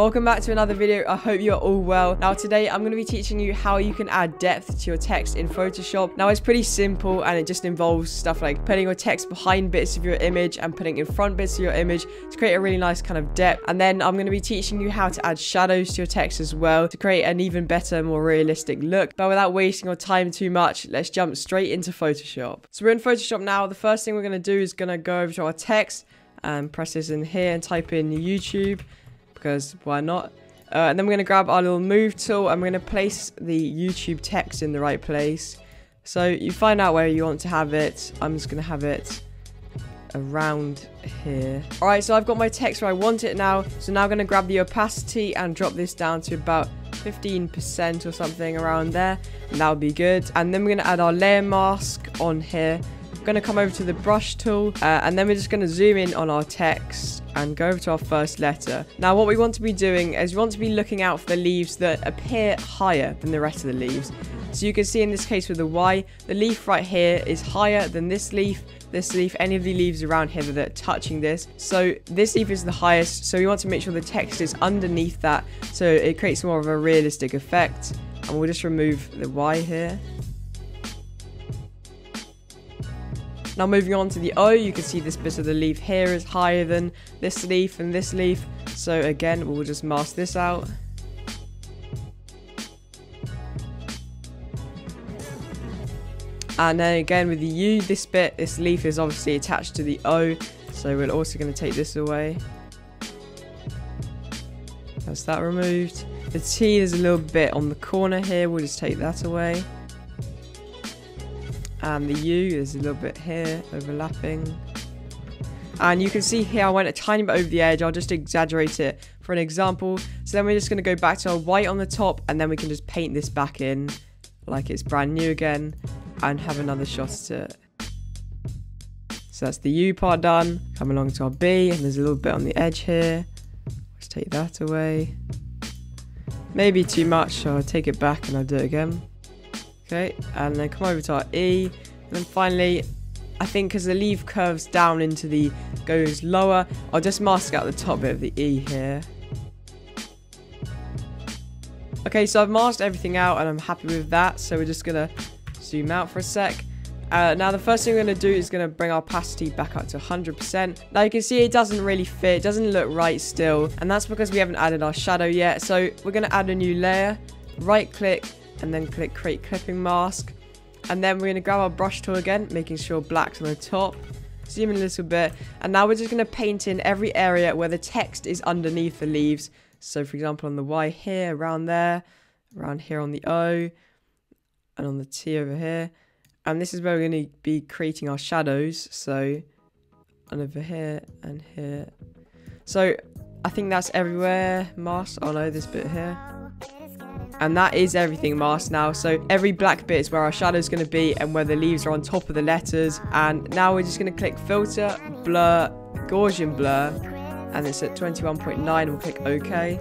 Welcome back to another video. I hope you're all well. Now today I'm going to be teaching you how you can add depth to your text in Photoshop. Now it's pretty simple and it just involves stuff like putting your text behind bits of your image and putting in front bits of your image to create a really nice kind of depth. And then I'm going to be teaching you how to add shadows to your text as well to create an even better, more realistic look. But without wasting your time too much, let's jump straight into Photoshop. So we're in Photoshop now. The first thing we're going to do is going to go over to our text and press this in here and type in YouTube because why not? Uh, and then we're going to grab our little move tool and we're going to place the YouTube text in the right place. So you find out where you want to have it. I'm just going to have it around here. Alright, so I've got my text where I want it now. So now I'm going to grab the opacity and drop this down to about 15% or something around there. And that'll be good. And then we're going to add our layer mask on here going to come over to the brush tool uh, and then we're just going to zoom in on our text and go over to our first letter. Now what we want to be doing is we want to be looking out for the leaves that appear higher than the rest of the leaves. So you can see in this case with the Y, the leaf right here is higher than this leaf, this leaf, any of the leaves around here that are touching this. So this leaf is the highest, so we want to make sure the text is underneath that so it creates more of a realistic effect. And we'll just remove the Y here. Now moving on to the O, you can see this bit of the leaf here is higher than this leaf and this leaf. So again, we'll just mask this out. And then again with the U, this bit, this leaf is obviously attached to the O. So we're also going to take this away. That's that removed. The T, there's a little bit on the corner here. We'll just take that away. And the U is a little bit here, overlapping. And you can see here I went a tiny bit over the edge. I'll just exaggerate it for an example. So then we're just going to go back to our white on the top and then we can just paint this back in like it's brand new again and have another shot at it. So that's the U part done. Come along to our B and there's a little bit on the edge here. Let's take that away. Maybe too much, so I'll take it back and I'll do it again. Okay, and then come over to our E. And then finally, I think as the leaf curves down into the, goes lower, I'll just mask out the top bit of the E here. Okay, so I've masked everything out and I'm happy with that. So we're just to zoom out for a sec. Uh, now the first thing we're going to do is going to bring our opacity back up to 100%. Now you can see it doesn't really fit, it doesn't look right still. And that's because we haven't added our shadow yet. So we're going to add a new layer, right click, and then click create clipping mask. And then we're going to grab our brush tool again, making sure black's on the top. Zoom in a little bit. And now we're just going to paint in every area where the text is underneath the leaves. So for example, on the Y here, around there, around here on the O, and on the T over here. And this is where we're going to be creating our shadows. So, and over here and here. So, I think that's everywhere. Mask. Oh no, this bit here. And that is everything masked now. So every black bit is where our shadow is going to be and where the leaves are on top of the letters. And now we're just going to click filter, blur, Gaussian blur. And it's at 21.9. We'll click OK.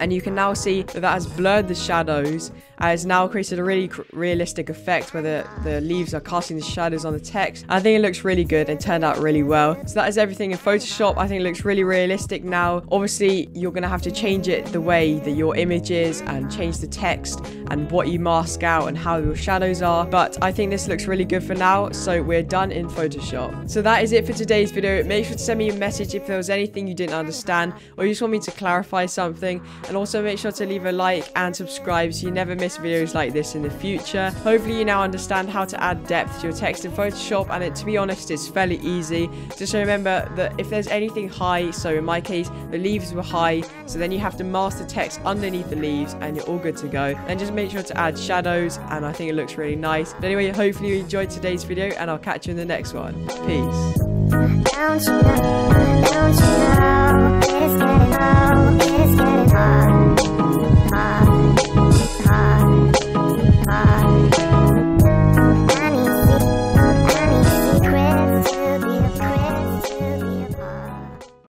And you can now see that that has blurred the shadows has now created a really realistic effect where the, the leaves are casting the shadows on the text. I think it looks really good and turned out really well. So that is everything in Photoshop. I think it looks really realistic now. Obviously, you're going to have to change it the way that your image is and change the text and what you mask out and how your shadows are. But I think this looks really good for now. So we're done in Photoshop. So that is it for today's video. Make sure to send me a message if there was anything you didn't understand or you just want me to clarify something. And also make sure to leave a like and subscribe so you never miss videos like this in the future. Hopefully you now understand how to add depth to your text in Photoshop and it, to be honest it's fairly easy. Just remember that if there's anything high, so in my case the leaves were high, so then you have to mask the text underneath the leaves and you're all good to go. Then just make sure to add shadows and I think it looks really nice. But anyway, hopefully you enjoyed today's video and I'll catch you in the next one. Peace.